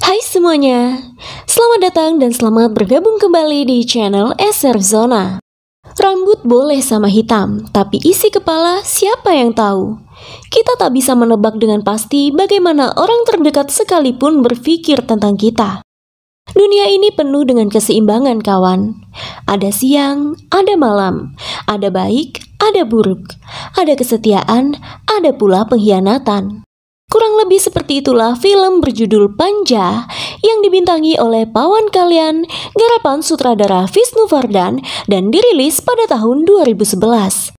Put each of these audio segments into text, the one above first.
Hai semuanya, selamat datang dan selamat bergabung kembali di channel SR Zona. Rambut boleh sama hitam, tapi isi kepala siapa yang tahu? Kita tak bisa menebak dengan pasti bagaimana orang terdekat sekalipun berpikir tentang kita. Dunia ini penuh dengan keseimbangan, kawan. Ada siang, ada malam, ada baik, ada buruk, ada kesetiaan, ada pula pengkhianatan. Kurang lebih seperti itulah film berjudul Panja yang dibintangi oleh pawan kalian, garapan sutradara Visnu Vardan dan dirilis pada tahun 2011.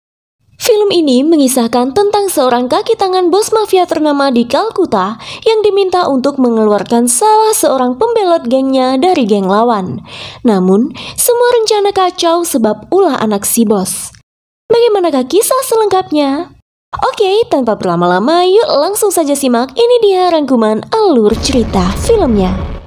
Film ini mengisahkan tentang seorang kaki tangan bos mafia ternama di Kalkuta yang diminta untuk mengeluarkan salah seorang pembelot gengnya dari geng lawan. Namun, semua rencana kacau sebab ulah anak si bos. Bagaimanakah kisah selengkapnya? Oke, tanpa berlama-lama, yuk langsung saja simak. Ini dia rangkuman alur cerita filmnya.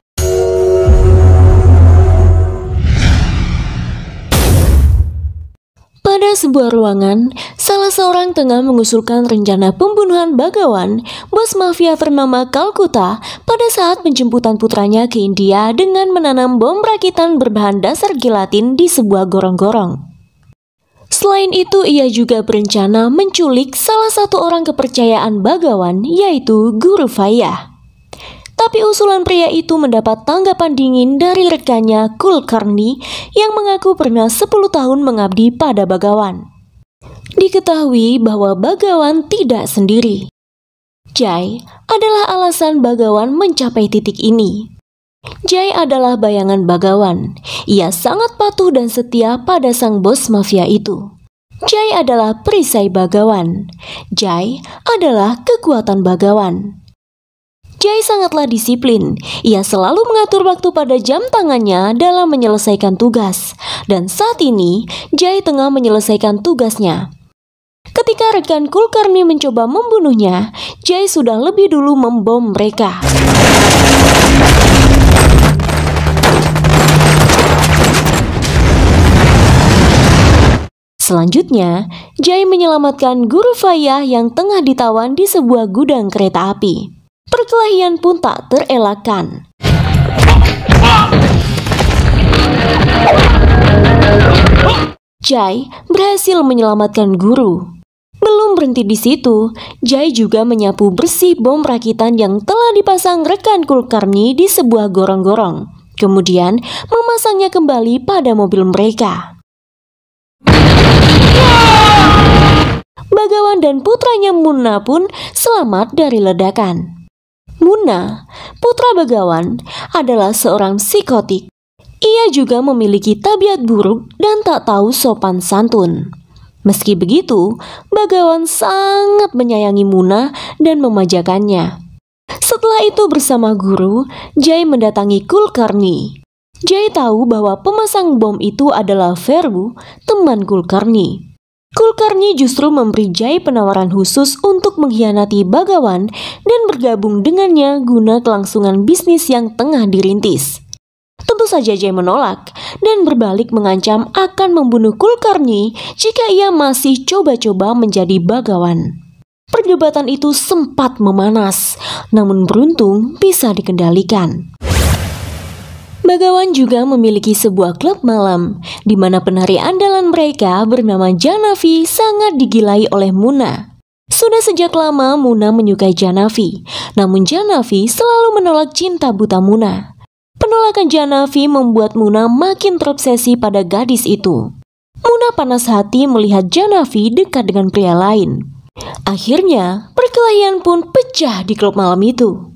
Pada sebuah ruangan, salah seorang tengah mengusulkan rencana pembunuhan Bagawan, bos mafia ternama Kalkuta, pada saat penjemputan putranya ke India dengan menanam bom rakitan berbahan dasar gelatin di sebuah gorong-gorong. Selain itu, ia juga berencana menculik salah satu orang kepercayaan Bagawan, yaitu Guru Fayah. Tapi usulan pria itu mendapat tanggapan dingin dari rekannya Kulkarni yang mengaku pernah 10 tahun mengabdi pada Bagawan. Diketahui bahwa Bagawan tidak sendiri. Jai adalah alasan Bagawan mencapai titik ini. Jai adalah bayangan Bagawan. Ia sangat patuh dan setia pada sang bos mafia itu. Jai adalah perisai Bagawan. Jai adalah kekuatan Bagawan. Jai sangatlah disiplin. Ia selalu mengatur waktu pada jam tangannya dalam menyelesaikan tugas. Dan saat ini, Jai tengah menyelesaikan tugasnya. Ketika rekan Kulkarni mencoba membunuhnya, Jai sudah lebih dulu membom mereka. Selanjutnya, Jai menyelamatkan Guru Fayah yang tengah ditawan di sebuah gudang kereta api. Perkelahian pun tak terelakkan. Jai berhasil menyelamatkan guru. Belum berhenti di situ, Jai juga menyapu bersih bom rakitan yang telah dipasang rekan Kulkarni di sebuah gorong-gorong. Kemudian memasangnya kembali pada mobil mereka. Bagawan dan putranya Muna pun selamat dari ledakan. Muna, putra Bagawan, adalah seorang psikotik. Ia juga memiliki tabiat buruk dan tak tahu sopan santun. Meski begitu, Bagawan sangat menyayangi Muna dan memajakannya. Setelah itu bersama guru, Jai mendatangi Kulkarni. Jai tahu bahwa pemasang bom itu adalah Verbu, teman Kulkarni. Kulkarni justru memberi Jai penawaran khusus untuk mengkhianati Bagawan dan bergabung dengannya guna kelangsungan bisnis yang tengah dirintis. Tentu saja Jai menolak dan berbalik mengancam akan membunuh Kulkarni jika ia masih coba-coba menjadi Bagawan. Perdebatan itu sempat memanas, namun beruntung bisa dikendalikan. Bagawan juga memiliki sebuah klub malam, di mana penari andalan mereka bernama Janavi sangat digilai oleh Muna. Sudah sejak lama Muna menyukai Janavi, namun Janavi selalu menolak cinta buta Muna. Penolakan Janavi membuat Muna makin terobsesi pada gadis itu. Muna panas hati melihat Janavi dekat dengan pria lain. Akhirnya, perkelahian pun pecah di klub malam itu.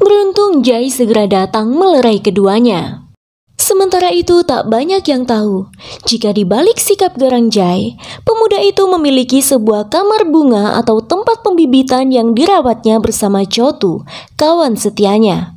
Beruntung Jai segera datang melerai keduanya. Sementara itu tak banyak yang tahu jika di balik sikap garang Jai, pemuda itu memiliki sebuah kamar bunga atau tempat pembibitan yang dirawatnya bersama Chotu, kawan setianya.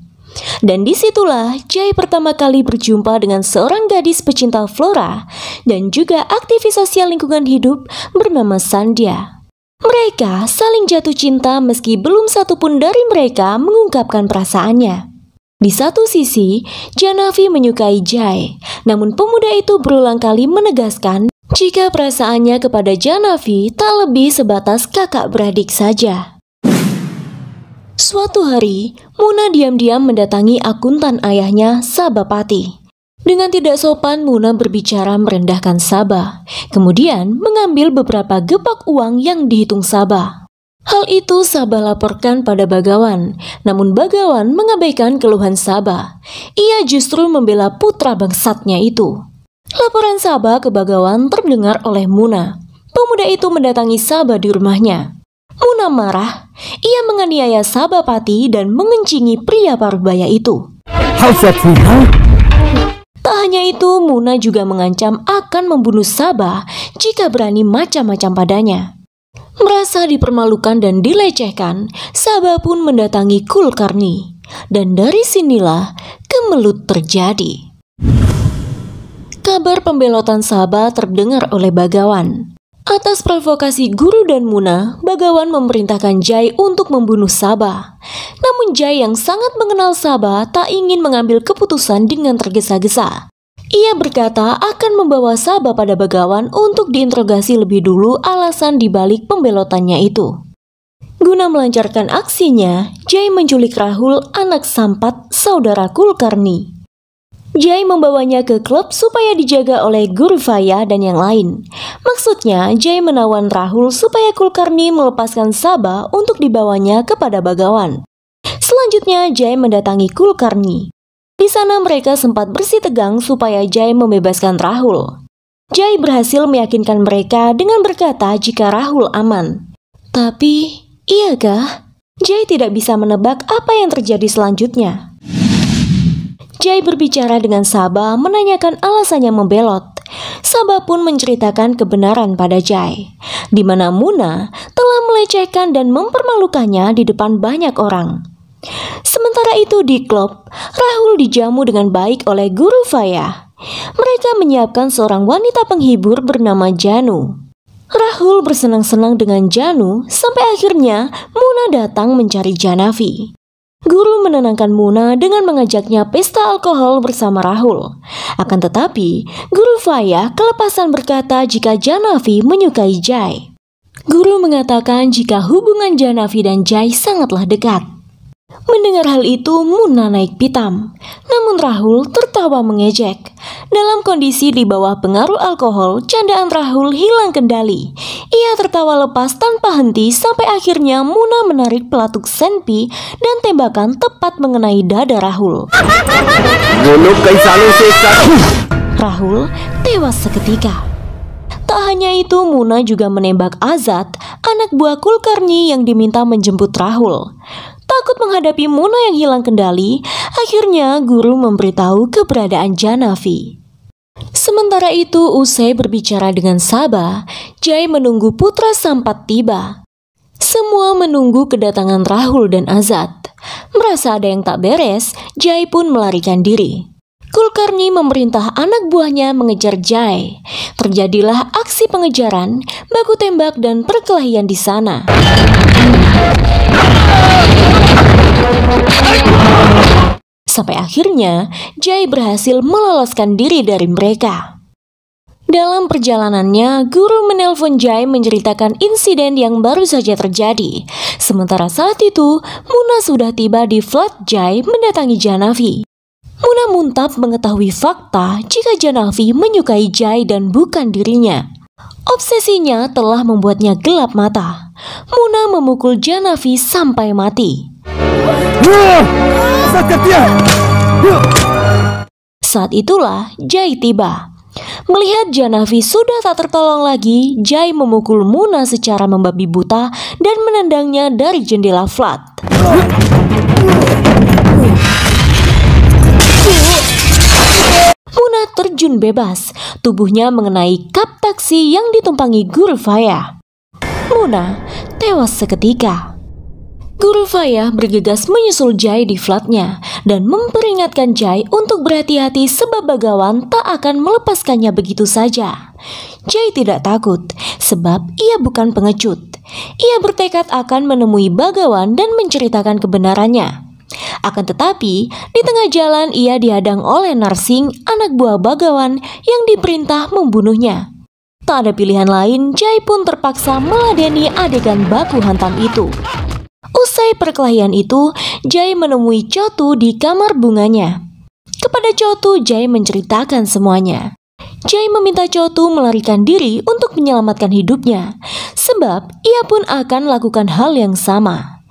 Dan di situlah Jai pertama kali berjumpa dengan seorang gadis pecinta flora dan juga aktivis sosial lingkungan hidup bernama Sandhya. Mereka saling jatuh cinta meski belum satupun dari mereka mengungkapkan perasaannya. Di satu sisi, Janavi menyukai Jai, namun pemuda itu berulang kali menegaskan jika perasaannya kepada Janavi tak lebih sebatas kakak beradik saja. Suatu hari, Muna diam-diam mendatangi akuntan ayahnya, Sabapati. Dengan tidak sopan, Muna berbicara merendahkan Sabah, kemudian mengambil beberapa gepak uang yang dihitung Sabah. Hal itu Sabah laporkan pada Bagawan, namun Bagawan mengabaikan keluhan Sabah. Ia justru membela putra bangsatnya itu. Laporan Sabah ke Bagawan terdengar oleh Muna. Pemuda itu mendatangi Sabah di rumahnya. Muna marah, ia menganiaya Sabah Pati dan mengencingi pria parubaya itu. Tak hanya itu, Muna juga mengancam akan membunuh Sabah jika berani macam-macam padanya. Merasa dipermalukan dan dilecehkan, Sabah pun mendatangi Kulkarni. Dan dari sinilah kemelut terjadi. Kabar pembelotan Sabah terdengar oleh Bagawan. Atas provokasi guru dan Muna, Bagawan memerintahkan Jai untuk membunuh Sabah. Namun Jai yang sangat mengenal Sabah tak ingin mengambil keputusan dengan tergesa-gesa. Ia berkata akan membawa Sabah pada Begawan untuk diinterogasi lebih dulu alasan dibalik pembelotannya itu. Guna melancarkan aksinya, Jai menculik Rahul, anak Sampat, saudara Kulkarni. Jai membawanya ke klub supaya dijaga oleh Guru Faya dan yang lain. Maksudnya, Jai menawan Rahul supaya Kulkarni melepaskan Sabah untuk dibawanya kepada Bagawan. Selanjutnya, Jai mendatangi Kulkarni. Di sana mereka sempat bersih tegang supaya Jai membebaskan Rahul. Jai berhasil meyakinkan mereka dengan berkata jika Rahul aman. Tapi, iyakah? Jai tidak bisa menebak apa yang terjadi selanjutnya. Jai berbicara dengan Sabah menanyakan alasannya membelot. Sabah pun menceritakan kebenaran pada Jai, di mana Muna telah melecehkan dan mempermalukannya di depan banyak orang. Sementara itu di klub, Rahul dijamu dengan baik oleh guru Faya. Mereka menyiapkan seorang wanita penghibur bernama Janu. Rahul bersenang-senang dengan Janu sampai akhirnya Muna datang mencari Janavi. Guru menenangkan Muna dengan mengajaknya pesta alkohol bersama Rahul. Akan tetapi, Guru Faya kelepasan berkata jika Janavi menyukai Jai. Guru mengatakan jika hubungan Janavi dan Jai sangatlah dekat. Mendengar hal itu, Muna naik pitam. Namun Rahul tertawa mengejek. Dalam kondisi di bawah pengaruh alkohol, candaan Rahul hilang kendali. Ia tertawa lepas tanpa henti sampai akhirnya Muna menarik pelatuk senpi dan tembakan tepat mengenai dada Rahul. Rahul tewas seketika. Tak hanya itu, Muna juga menembak Azat, anak buah Kulkarni yang diminta menjemput Rahul. Takut menghadapi Muna yang hilang kendali, akhirnya guru memberitahu keberadaan Janavi. Sementara itu, usai berbicara dengan Sabah, Jai menunggu putra Sampat tiba. Semua menunggu kedatangan Rahul dan Azad. Merasa ada yang tak beres, Jai pun melarikan diri. Kulkarni memerintah anak buahnya mengejar Jai. Terjadilah aksi pengejaran, baku tembak dan perkelahian di sana. Sampai akhirnya, Jai berhasil meloloskan diri dari mereka. Dalam perjalanannya, guru menelpon Jai menceritakan insiden yang baru saja terjadi. Sementara saat itu, Muna sudah tiba di flat Jai mendatangi Janavi. Muna muntap mengetahui fakta jika Janavi menyukai Jai dan bukan dirinya. Obsesinya telah membuatnya gelap mata. Muna memukul Janavi sampai mati. Saat itulah Jai tiba. Melihat Janavi sudah tak tertolong lagi, Jai memukul Muna secara membabi buta dan menendangnya dari jendela flat. Muna terjun bebas, tubuhnya mengenai kap taksi yang ditumpangi Guru Faya. Muna tewas seketika. Guru Faya bergegas menyusul Jai di flatnya dan memperingatkan Jai untuk berhati-hati sebab Bagawan tak akan melepaskannya begitu saja. Jai tidak takut sebab ia bukan pengecut. Ia bertekad akan menemui Bagawan dan menceritakan kebenarannya. Akan tetapi, di tengah jalan ia dihadang oleh Narsing, anak buah Bagawan yang diperintah membunuhnya. Tak ada pilihan lain, Jai pun terpaksa meladeni adegan baku hantam itu. Usai perkelahian itu, Jai menemui Chotu di kamar bunganya. Kepada Chotu, Jai menceritakan semuanya. Jai meminta Chotu melarikan diri untuk menyelamatkan hidupnya, sebab ia pun akan lakukan hal yang sama.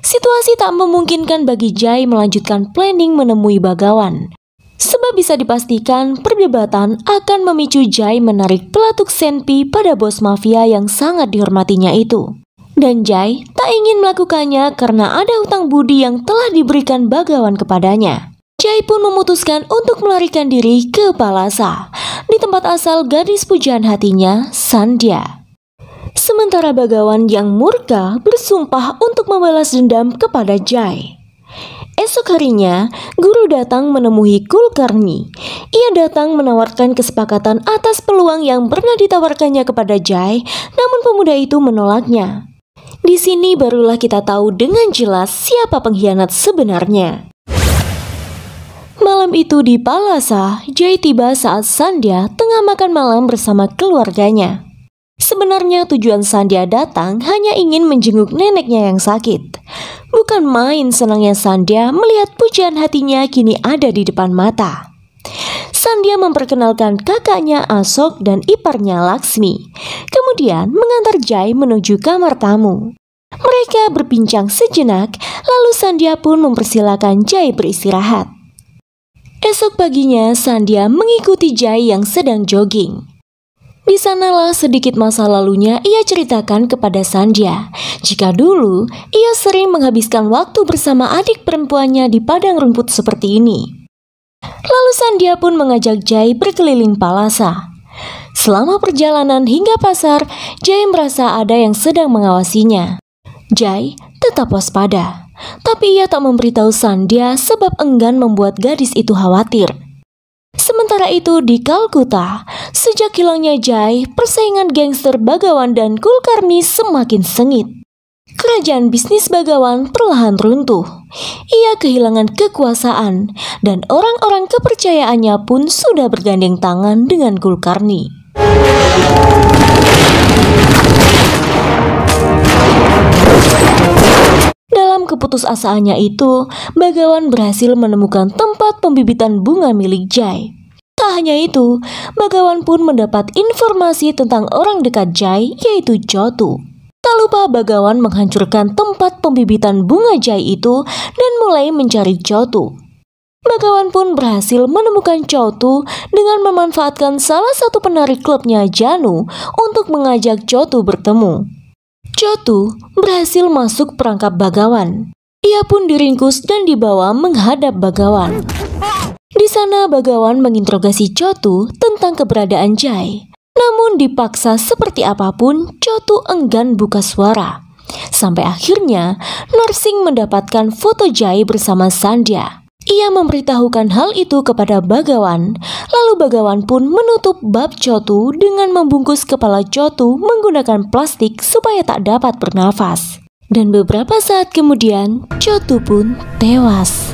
Situasi tak memungkinkan bagi Jai melanjutkan planning menemui Bagawan. Sebab bisa dipastikan perdebatan akan memicu Jai menarik pelatuk Senpi pada bos mafia yang sangat dihormatinya itu. Dan Jai tak ingin melakukannya karena ada hutang budi yang telah diberikan Bagawan kepadanya. Jai pun memutuskan untuk melarikan diri ke Palasa, di tempat asal gadis pujaan hatinya, Sandhya. Sementara Bagawan yang murka bersumpah untuk membalas dendam kepada Jai. Esok harinya, guru datang menemui Kulkarni. Ia datang menawarkan kesepakatan atas peluang yang pernah ditawarkannya kepada Jai, namun pemuda itu menolaknya. Di sini barulah kita tahu dengan jelas siapa pengkhianat sebenarnya. Malam itu di Palasa, Jai tiba saat Sandhya tengah makan malam bersama keluarganya. Sebenarnya tujuan Sandia datang hanya ingin menjenguk neneknya yang sakit. Bukan main senangnya Sandia melihat pujian hatinya kini ada di depan mata. Sandia memperkenalkan kakaknya Asok dan iparnya Laksmi. Kemudian mengantar Jai menuju kamar tamu. Mereka berbincang sejenak, lalu Sandia pun mempersilahkan Jai beristirahat. Esok paginya, Sandia mengikuti Jai yang sedang jogging. Di sanalah sedikit masa lalunya ia ceritakan kepada Sandhya. Jika dulu ia sering menghabiskan waktu bersama adik perempuannya di padang rumput seperti ini. Lalu Sandhya pun mengajak Jai berkeliling Palasa. Selama perjalanan hingga pasar, Jai merasa ada yang sedang mengawasinya. Jai tetap waspada, tapi ia tak memberitahu Sandhya sebab enggan membuat gadis itu khawatir. Sementara itu di Kalkuta, sejak hilangnya Jai, persaingan gangster Bagawan dan Kulkarni semakin sengit. Kerajaan bisnis Bagawan perlahan runtuh. Ia kehilangan kekuasaan dan orang-orang kepercayaannya pun sudah bergandeng tangan dengan Kulkarni. Dalam keputusasaannya itu, Bagawan berhasil menemukan tempat pembibitan bunga milik Jai. Tak hanya itu, Bagawan pun mendapat informasi tentang orang dekat Jai, yaitu Jotu. Tak lupa Bagawan menghancurkan tempat pembibitan bunga Jai itu dan mulai mencari Jotu. Bagawan pun berhasil menemukan Jotu dengan memanfaatkan salah satu penari klubnya Janu untuk mengajak Jotu bertemu. Jotu berhasil masuk perangkap Bagawan. Ia pun diringkus dan dibawa menghadap Bagawan. Di sana Bagawan menginterogasi Chotu tentang keberadaan Jai. Namun dipaksa seperti apa pun, Chotu enggan buka suara. Sampai akhirnya, Narsing mendapatkan foto Jai bersama Sandhya. Ia memberitahukan hal itu kepada Bagawan, lalu Bagawan pun menutup bab Chotu dengan membungkus kepala Chotu menggunakan plastik supaya tak dapat bernafas. Dan beberapa saat kemudian, Chotu pun tewas.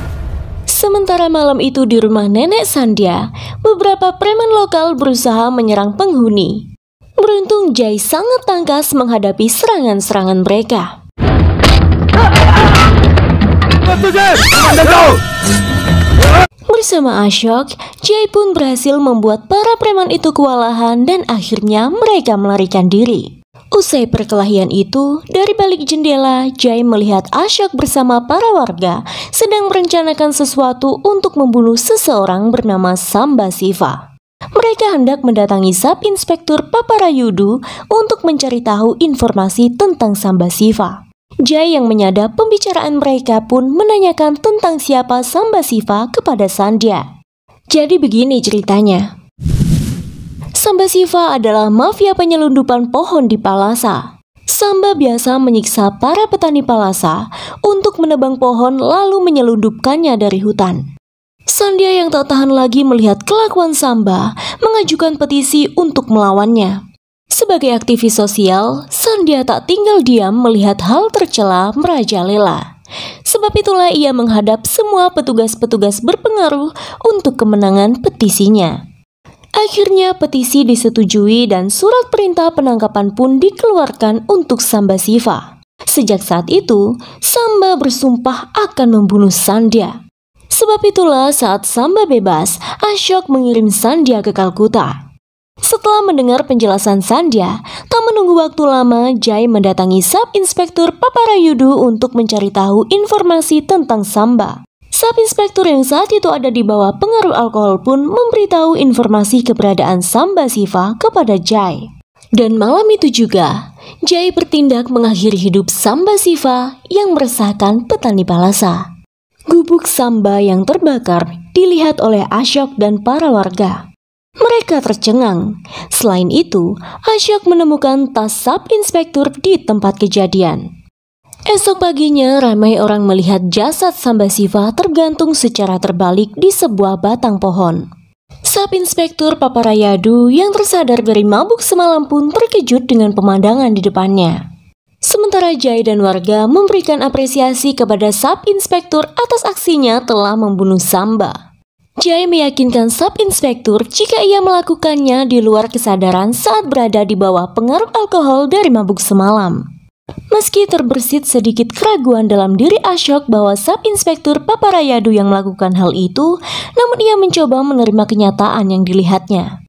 Sementara malam itu di rumah nenek Sandhya, beberapa preman lokal berusaha menyerang penghuni. Beruntung Jai sangat tangkas menghadapi serangan-serangan mereka. Bersama Ashok, Jai pun berhasil membuat para preman itu kewalahan dan akhirnya mereka melarikan diri. Usai perkelahian itu, dari balik jendela, Jai melihat Ashok bersama para warga sedang merencanakan sesuatu untuk membunuh seseorang bernama Samba Siva. Mereka hendak mendatangi Sub Inspektur Paparayudu untuk mencari tahu informasi tentang Samba Siva. Jai yang menyadap pembicaraan mereka pun menanyakan tentang siapa Samba Siva kepada Sandhya. Jadi begini ceritanya. Samba Siva adalah mafia penyelundupan pohon di Palasa. Samba biasa menyiksa para petani Palasa untuk menebang pohon lalu menyelundupkannya dari hutan. Sandia yang tak tahan lagi melihat kelakuan Samba mengajukan petisi untuk melawannya. Sebagai aktivis sosial, Sandia tak tinggal diam melihat hal tercela merajalela. Sebab itulah ia menghadap semua petugas-petugas berpengaruh untuk kemenangan petisinya. Akhirnya petisi disetujui dan surat perintah penangkapan pun dikeluarkan untuk Samba Siva. Sejak saat itu, Samba bersumpah akan membunuh Sandia. Sebab itulah saat Samba bebas, Ashok mengirim Sandia ke Kalkuta. Setelah mendengar penjelasan Sandhya, tak menunggu waktu lama, Jai mendatangi Sub Inspektur Paparayudu untuk mencari tahu informasi tentang Samba. Sub Inspektur yang saat itu ada di bawah pengaruh alkohol pun memberitahu informasi keberadaan Samba Siva kepada Jai. Dan malam itu juga, Jai bertindak mengakhiri hidup Samba Siva yang meresahkan petani palasa. Gubuk Samba yang terbakar dilihat oleh Ashok dan para warga. Mereka tercengang. Selain itu, Ashok menemukan tas sub inspektur di tempat kejadian. Esok paginya, ramai orang melihat jasad Samba Siva tergantung secara terbalik di sebuah batang pohon. Sub Inspektur Paparayadu yang tersadar dari mabuk semalam pun terkejut dengan pemandangan di depannya. Sementara Jai dan warga memberikan apresiasi kepada Sub Inspektur atas aksinya telah membunuh Samba. Jai meyakinkan sub inspektur jika ia melakukannya di luar kesadaran saat berada di bawah pengaruh alkohol dari mabuk semalam. Meski terbersit sedikit keraguan dalam diri Ashok bahwa sub inspektur Paparayadu yang melakukan hal itu, namun ia mencoba menerima kenyataan yang dilihatnya.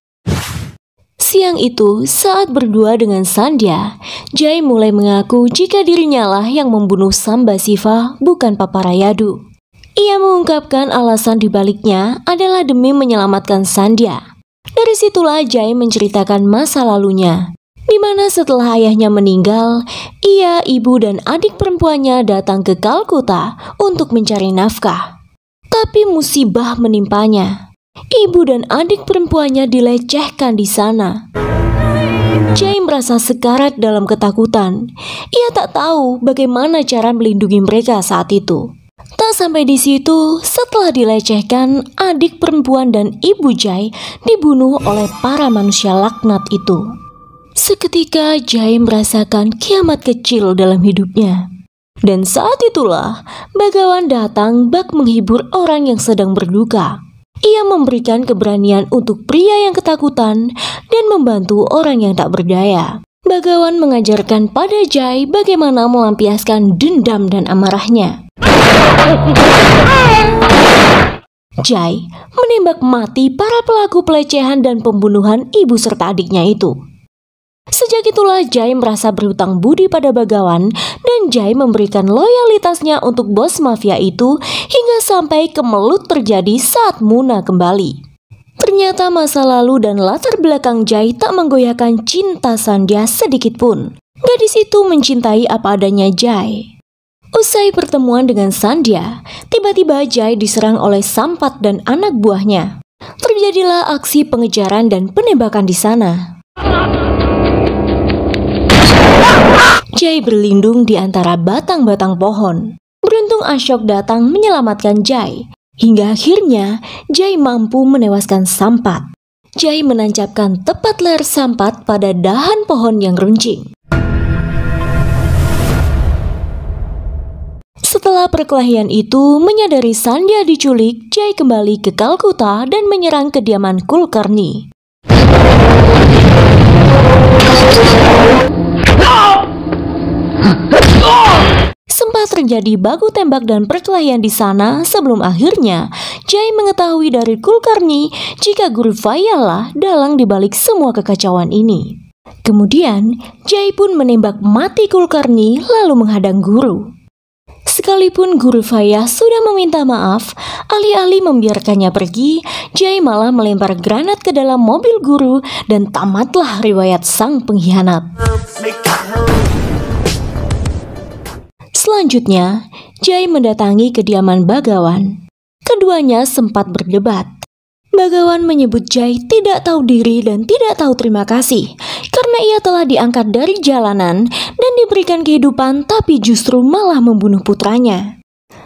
Siang itu, saat berdua dengan Sandhya, Jai mulai mengaku jika dirinya lah yang membunuh Samba Siva, bukan Paparayadu. Ia mengungkapkan alasan dibaliknya adalah demi menyelamatkan Sandhya. Dari situlah Jai menceritakan masa lalunya, mana setelah ayahnya meninggal, ia, ibu, dan adik perempuannya datang ke Kalkuta untuk mencari nafkah. Tapi musibah menimpanya. Ibu dan adik perempuannya dilecehkan di sana. Jai merasa sekarat dalam ketakutan. Ia tak tahu bagaimana cara melindungi mereka saat itu. Tak sampai di situ, setelah dilecehkan, adik perempuan dan ibu Jai dibunuh oleh para manusia laknat itu. Seketika Jai merasakan kiamat kecil dalam hidupnya. Dan saat itulah Bagawan datang bak menghibur orang yang sedang berduka. Ia memberikan keberanian untuk pria yang ketakutan dan membantu orang yang tak berdaya. Bagawan mengajarkan pada Jai bagaimana melampiaskan dendam dan amarahnya. Jai menembak mati para pelaku pelecehan dan pembunuhan ibu serta adiknya itu. Sejak itulah Jai merasa berhutang budi pada Bagawan dan Jai memberikan loyalitasnya untuk bos mafia itu hingga sampai kemelut terjadi saat Muna kembali. Ternyata masa lalu dan latar belakang Jai tak menggoyahkan cinta Sandhya sedikit pun. Gadis itu mencintai apa adanya Jai. Usai pertemuan dengan Sandhya, tiba-tiba Jai diserang oleh Sampat dan anak buahnya. Terjadilah aksi pengejaran dan penembakan di sana. Jai berlindung di antara batang-batang pohon. Beruntung Ashok datang menyelamatkan Jai. Hingga akhirnya Jai mampu menewaskan Sampat. Jai menancapkan tepat leher Sampat pada dahan pohon yang runcing. Setelah perkelahian itu, menyadari Sandhya diculik, Jai kembali ke Kalkuta dan menyerang kediaman Kulkarni. Sempat terjadi baku tembak dan perkelahian di sana sebelum akhirnya Jai mengetahui dari Kulkarni jika Guru Fayalah dalang dibalik semua kekacauan ini. Kemudian, Jai pun menembak mati Kulkarni lalu menghadang guru. Sekalipun Guru Faya sudah meminta maaf, alih-alih membiarkannya pergi, Jai malah melempar granat ke dalam mobil guru dan tamatlah riwayat sang pengkhianat. Selanjutnya, Jai mendatangi kediaman Bagawan. Keduanya sempat berdebat. Bagawan menyebut Jai tidak tahu diri dan tidak tahu terima kasih karena ia telah diangkat dari jalanan dan diberikan kehidupan tapi justru malah membunuh putranya.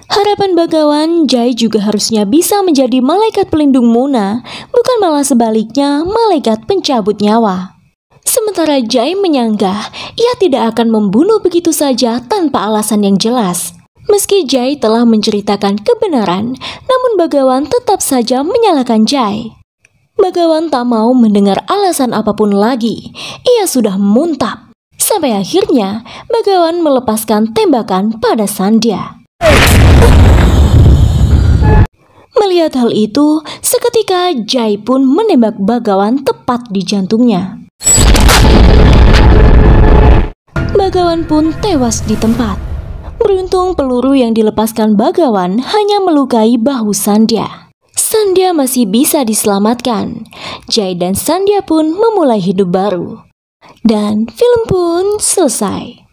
Harapan Bagawan, Jai juga harusnya bisa menjadi malaikat pelindung Muna, bukan malah sebaliknya malaikat pencabut nyawa. Sementara Jai menyangka ia tidak akan membunuh begitu saja tanpa alasan yang jelas. Meski Jai telah menceritakan kebenaran, namun Bagawan tetap saja menyalahkan Jai. Bagawan tak mau mendengar alasan apa pun lagi. Ia sudah muntap. Sampai akhirnya Bagawan melepaskan tembakan pada Sandya. Melihat hal itu, seketika Jai pun menembak Bagawan tepat di jantungnya. Bagawan pun tewas di tempat. Beruntung peluru yang dilepaskan Bagawan hanya melukai bahu Sandya. Sandya masih bisa diselamatkan. Jai dan Sandya pun memulai hidup baru. Dan film pun selesai.